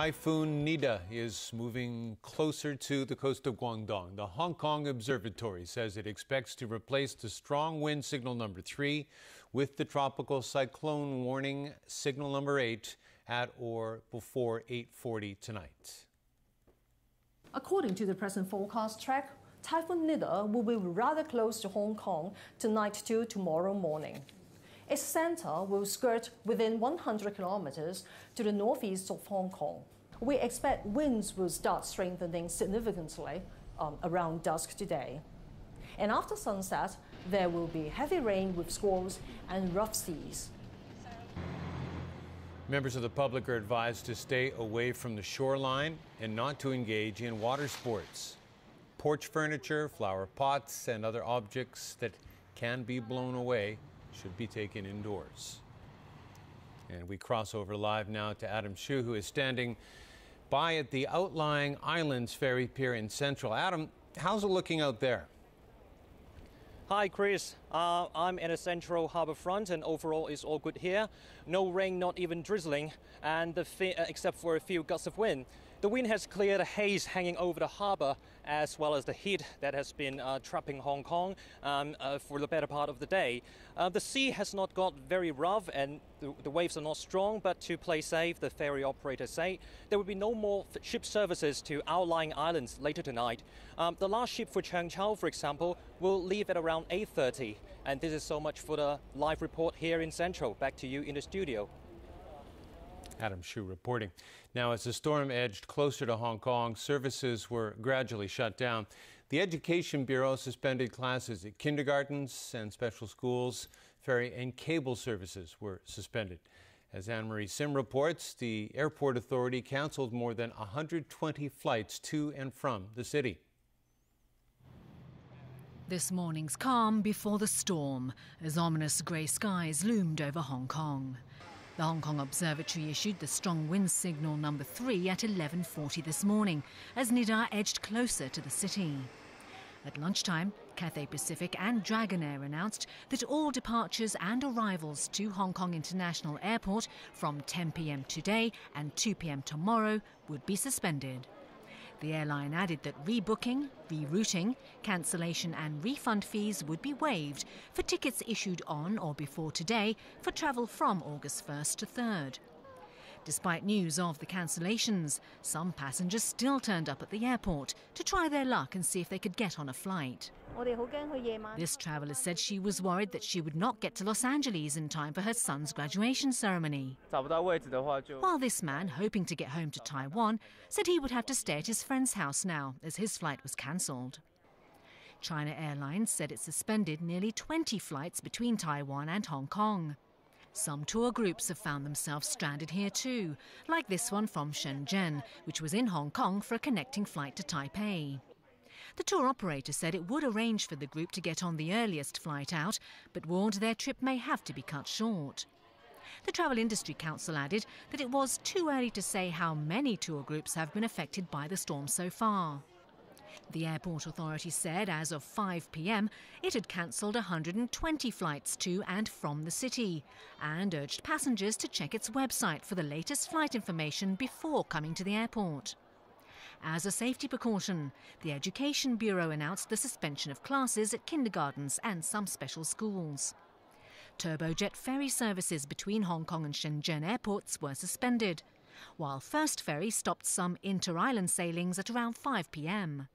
Typhoon Nida is moving closer to the coast of Guangdong. The Hong Kong Observatory says it expects to replace the strong wind signal number three with the tropical cyclone warning signal number eight at or before 8:40 tonight. According to the present forecast track, Typhoon Nida will be rather close to Hong Kong tonight to tomorrow morning. Its center will skirt within 100 kilometers to the northeast of Hong Kong. We expect winds will start strengthening significantly um, around dusk today. And after sunset, there will be heavy rain with squalls and rough seas. Members of the public are advised to stay away from the shoreline and not to engage in water sports. Porch furniture, flower pots, and other objects that can be blown away should be taken indoors. And we cross over live now to Adam Shu, who is standing by at the outlying Islands Ferry Pier in Central. Adam, how's it looking out there? Hi, Chris. Uh, I'm at a central harbour front, and overall it's all good here. No rain, not even drizzling, and uh, except for a few gusts of wind. The wind has cleared the haze hanging over the harbour as well as the heat that has been uh, trapping Hong Kong um, uh, for the better part of the day. Uh, the sea has not got very rough and the, the, waves are not strong, but to play safe, the ferry operators say there will be no more ship services to outlying islands later tonight. Um, the last ship for Cheung Chau, for example, will leave at around 8.30. And this is so much for the live report here in Central. Back to you in the studio. Adam Shu reporting. Now, as the storm edged closer to Hong Kong, services were gradually shut down. The Education Bureau suspended classes at kindergartens and special schools. Ferry and cable services were suspended. As Anne Marie Sim reports, the airport authority canceled more than 120 flights to and from the city. This morning's calm before the storm, as ominous grey skies loomed over Hong Kong. The Hong Kong Observatory issued the strong wind signal number 3 at 11:40 this morning as Nida edged closer to the city. At lunchtime, Cathay Pacific and Dragonair announced that all departures and arrivals to Hong Kong International Airport from 10 p.m. today and 2 p.m. tomorrow would be suspended. The airline added that rebooking, rerouting, cancellation, and refund fees would be waived for tickets issued on or before today for travel from August 1st to 3rd. Despite news of the cancellations, some passengers still turned up at the airport to try their luck and see if they could get on a flight. This traveller said she was worried that she would not get to Los Angeles in time for her son's graduation ceremony. While this man, hoping to get home to Taiwan, said he would have to stay at his friend's house now as his flight was cancelled. China Airlines said it suspended nearly 20 flights between Taiwan and Hong Kong. Some tour groups have found themselves stranded here too, like this one from Shenzhen, which was in Hong Kong for a connecting flight to Taipei. The tour operator said it would arrange for the group to get on the earliest flight out, but warned their trip may have to be cut short. The Travel Industry Council added that it was too early to say how many tour groups have been affected by the storm so far. The airport authority said as of 5 pm it had cancelled 120 flights to and from the city and urged passengers to check its website for the latest flight information before coming to the airport. As a safety precaution, the Education Bureau announced the suspension of classes at kindergartens and some special schools. Turbojet ferry services between Hong Kong and Shenzhen airports were suspended, while First Ferry stopped some inter island sailings at around 5 pm.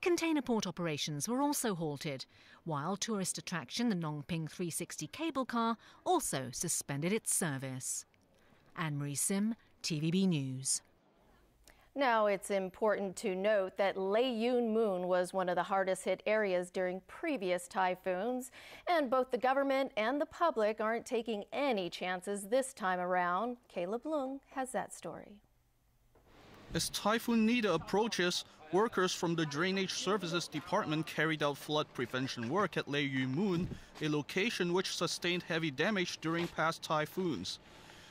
Container port operations were also halted, while tourist attraction the Ngong Ping 360 cable car also suspended its service. Anne Marie Sim, TVB News. Now, it's important to note that Lei Yue Mun was one of the hardest hit areas during previous typhoons, and both the government and the public aren't taking any chances this time around. Caleb Leung has that story. As Typhoon Nida approaches, workers from the Drainage Services Department carried out flood prevention work at Lei Yue Mun, a location which sustained heavy damage during past typhoons.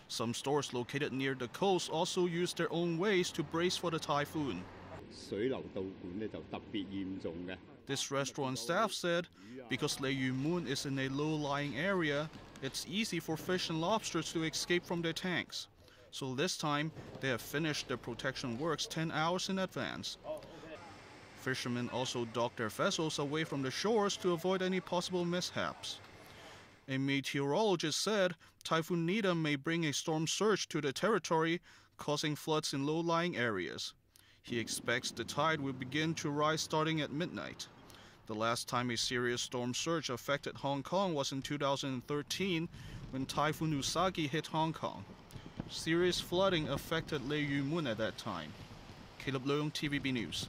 Some stores located near the coast also used their own ways to brace for the typhoon. This restaurant staff said because Lei Yue Mun is in a low lying area, it's easy for fish and lobsters to escape from their tanks. so this time they have finished their protection works 10 hours in advance. Fishermen also dock their vessels away from the shores to avoid any possible mishaps. A meteorologist said Typhoon Nida may bring a storm surge to the territory, causing floods in low lying areas. He expects the tide will begin to rise starting at midnight. The last time a serious storm surge affected Hong Kong was in 2013 when Typhoon Usagi hit Hong Kong. Serious flooding affected Lei Yue Mun at that time. Caleb Leung, TVB News.